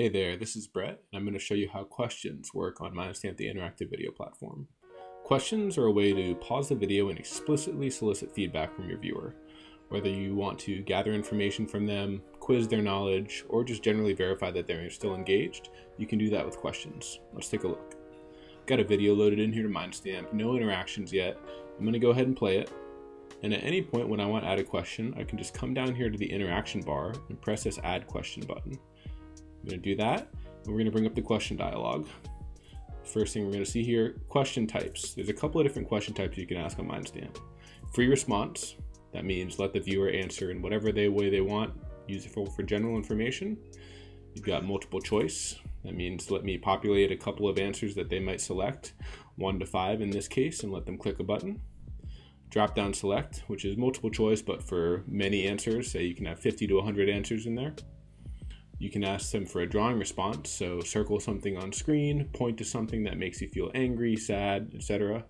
Hey there, this is Brett, and I'm going to show you how questions work on Mindstamp, the interactive video platform. Questions are a way to pause the video and explicitly solicit feedback from your viewer. Whether you want to gather information from them, quiz their knowledge, or just generally verify that they're still engaged, you can do that with questions. Let's take a look. Got a video loaded in here to Mindstamp, no interactions yet. I'm going to go ahead and play it. And at any point when I want to add a question, I can just come down here to the interaction bar and press this add question button. I'm going to do that, and we're going to bring up the question dialog. First thing we're going to see here, question types. There's a couple of different question types you can ask on Mindstamp. Free response, that means let the viewer answer in whatever they, way they want, use useful for general information. You've got multiple choice, that means let me populate a couple of answers that they might select, one to five in this case, and let them click a button. Drop down select, which is multiple choice, but for many answers, say you can have 50 to 100 answers in there. You can ask them for a drawing response, so circle something on screen, point to something that makes you feel angry, sad, etc.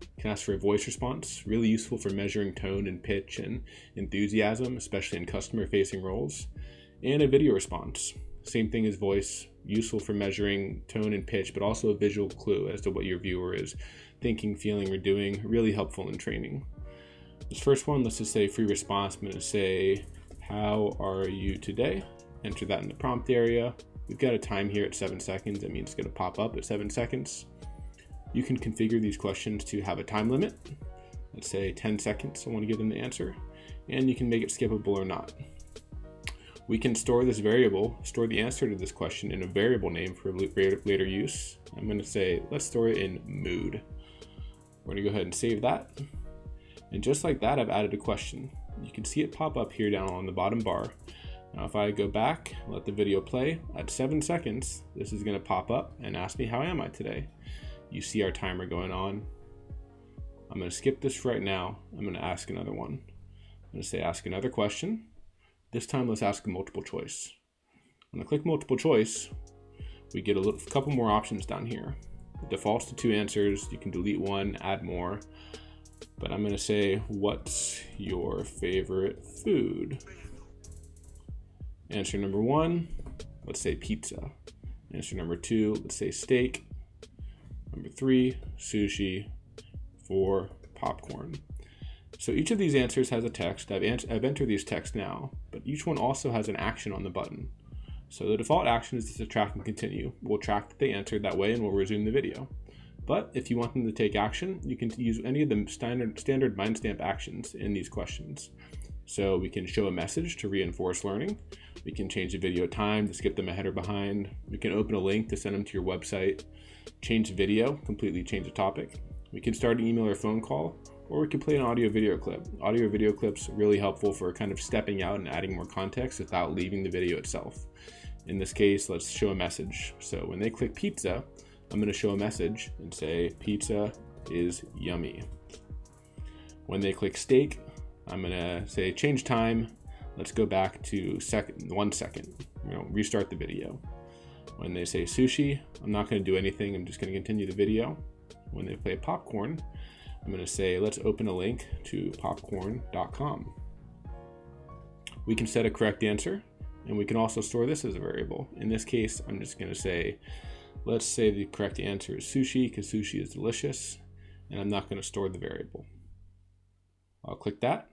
You can ask for a voice response, really useful for measuring tone and pitch and enthusiasm, especially in customer facing roles. And a video response, same thing as voice, useful for measuring tone and pitch, but also a visual clue as to what your viewer is thinking, feeling, or doing, really helpful in training. This first one, let's just say free response. I'm to say, How are you today? Enter that in the prompt area. We've got a time here at seven seconds. That means it's going to pop up at seven seconds. You can configure these questions to have a time limit. Let's say 10 seconds. I want to give them the answer. And you can make it skippable or not. We can store this variable, store the answer to this question in a variable name for later use. I'm going to say, let's store it in mood. We're to go ahead and save that. And just like that, I've added a question. You can see it pop up here down on the bottom bar. Now if I go back, let the video play, at 7 seconds, this is going to pop up and ask me how am I today. You see our timer going on. I'm going to skip this right now. I'm going to ask another one. I'm going to say ask another question. This time let's ask a multiple choice. When I click multiple choice, we get a little, couple more options down here. It defaults to two answers. You can delete one, add more. But I'm going to say, what's your favorite food? Answer number one, let's say pizza. Answer number two, let's say steak. Number three, sushi. Four, popcorn. So each of these answers has a text. I've, I've entered these texts now, but each one also has an action on the button. So the default action is to track and continue. We'll track that they answered that way and we'll resume the video. But if you want them to take action, you can use any of the standard, standard Mindstamp actions in these questions. So we can show a message to reinforce learning. We can change the video time to skip them ahead or behind. We can open a link to send them to your website. Change the video, completely change the topic. We can start an email or phone call, or we can play an audio video clip. Audio video clips really helpful for kind of stepping out and adding more context without leaving the video itself. In this case, let's show a message. So when they click pizza, I'm going to show a message and say pizza is yummy. When they click steak, I'm going to say change time Let's go back to second, one second. You know, restart the video. When they say sushi, I'm not going to do anything. I'm just going to continue the video. When they play popcorn, I'm going to say, let's open a link to popcorn.com. We can set a correct answer, and we can also store this as a variable. In this case, I'm just going to say, let's say the correct answer is sushi because sushi is delicious, and I'm not going to store the variable. I'll click that.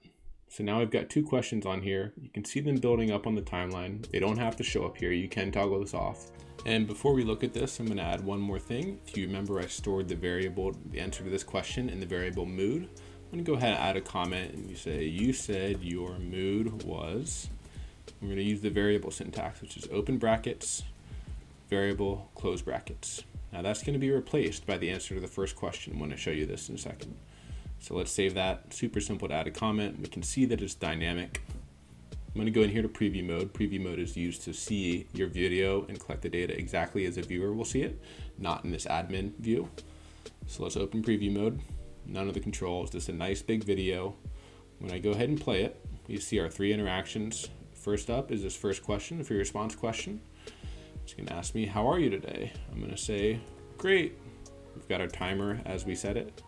So now I've got two questions on here. You can see them building up on the timeline. They don't have to show up here. You can toggle this off. And before we look at this, I'm going to add one more thing. If you remember, I stored the variable, the answer to this question in the variable mood. I'm going to go ahead and add a comment and you say, you said your mood was, I'm going to use the variable syntax, which is open brackets, variable, close brackets. Now that's going to be replaced by the answer to the first question when I show you this in a second. So let's save that. Super simple to add a comment. We can see that it's dynamic. I'm going to go in here to preview mode. Preview mode is used to see your video and collect the data exactly as a viewer will see it, not in this admin view. So let's open preview mode. None of the controls, just a nice big video. When I go ahead and play it, you see our three interactions. First up is this first question, the free response question. It's going to ask me, how are you today? I'm going to say, great. We've got our timer as we set it.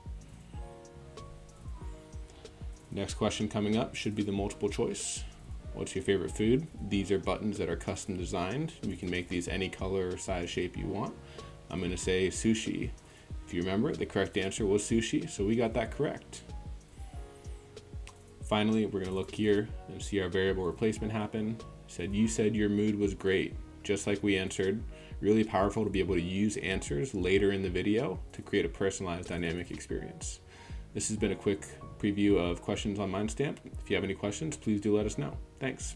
Next question coming up should be the multiple choice. What's your favorite food? These are buttons that are custom designed. You can make these any color, size, shape you want. I'm going to say sushi. If you remember, the correct answer was sushi, so we got that correct. Finally, we're going to look here and see our variable replacement happen. said you said your mood was great, just like we answered. Really powerful to be able to use answers later in the video to create a personalized dynamic experience. This has been a quick preview of questions on MindStamp. If you have any questions, please do let us know. Thanks.